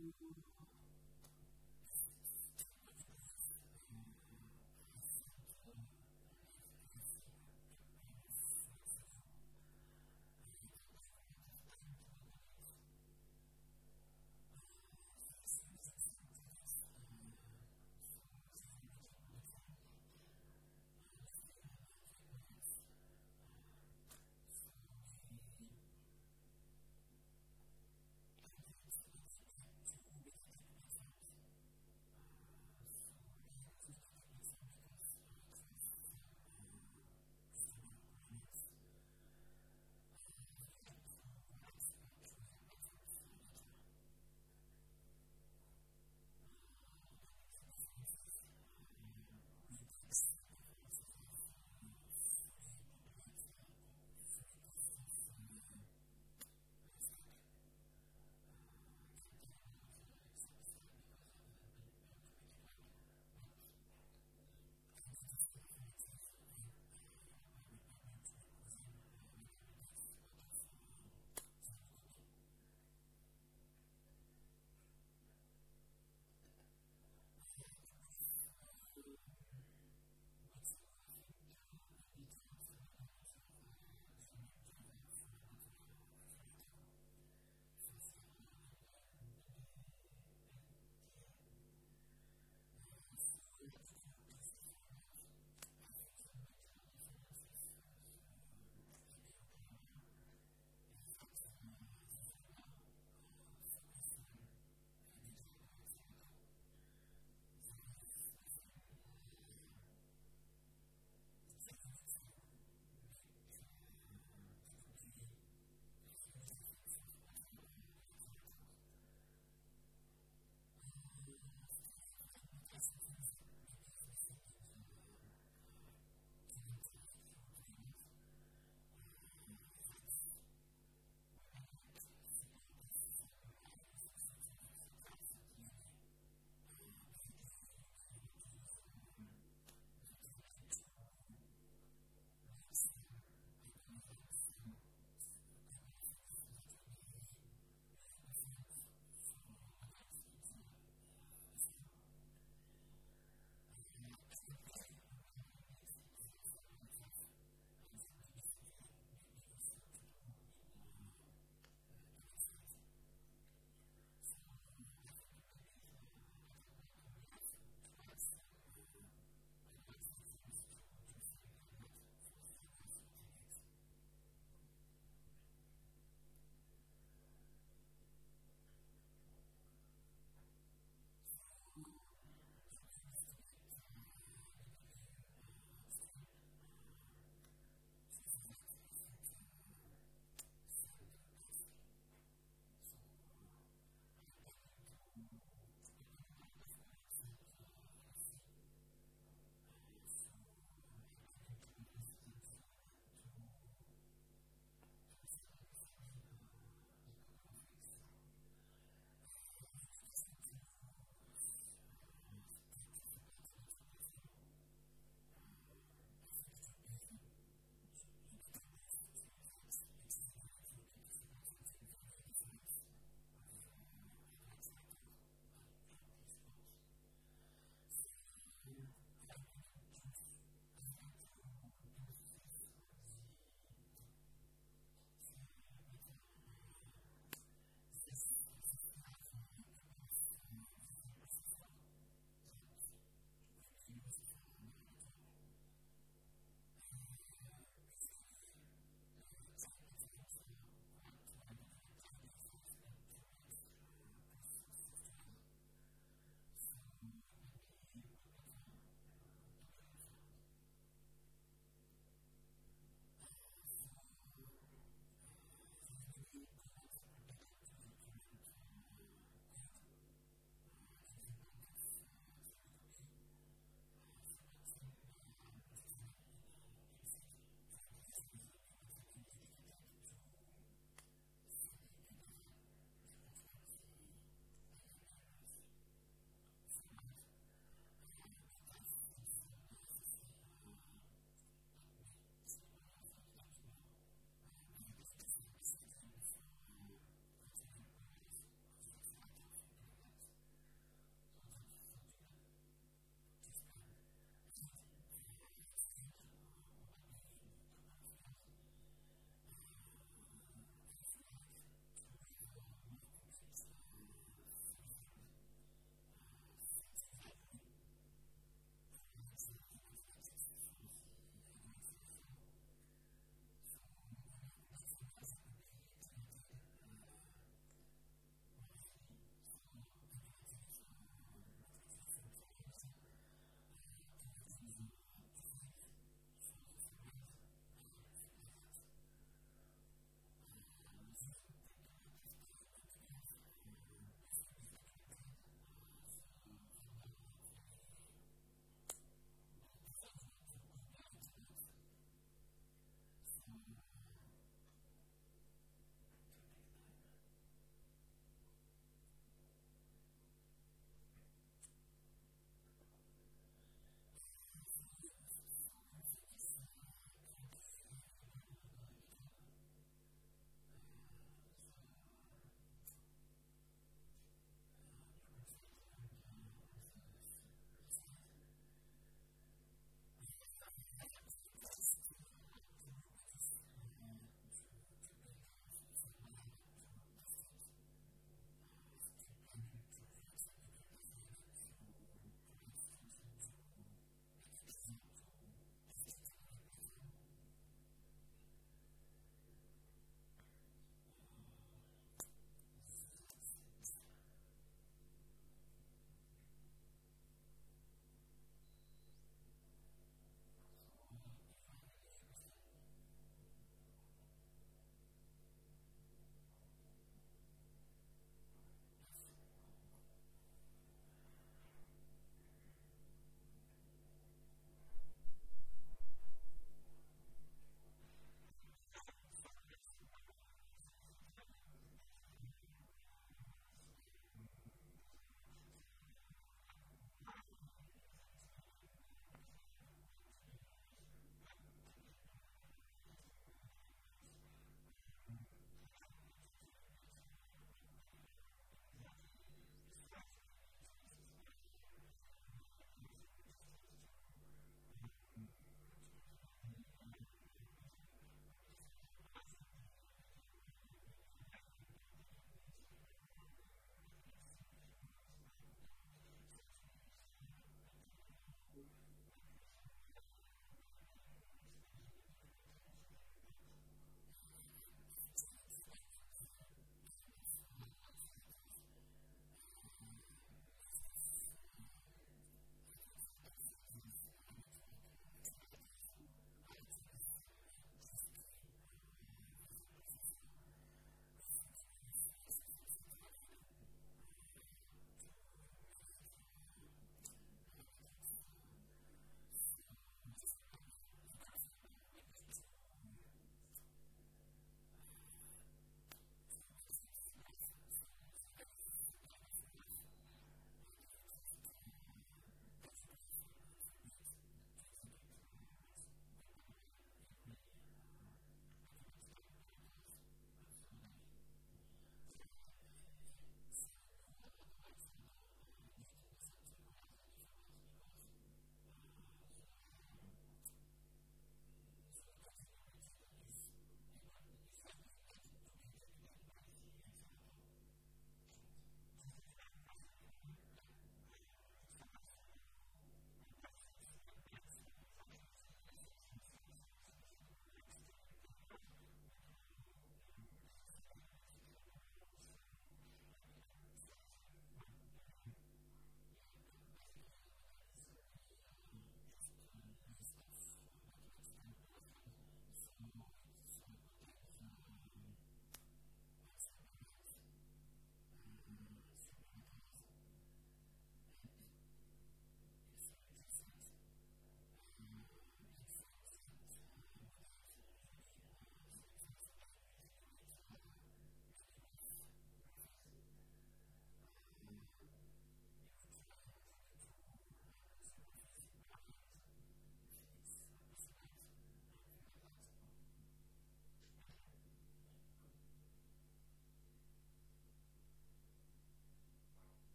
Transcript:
何?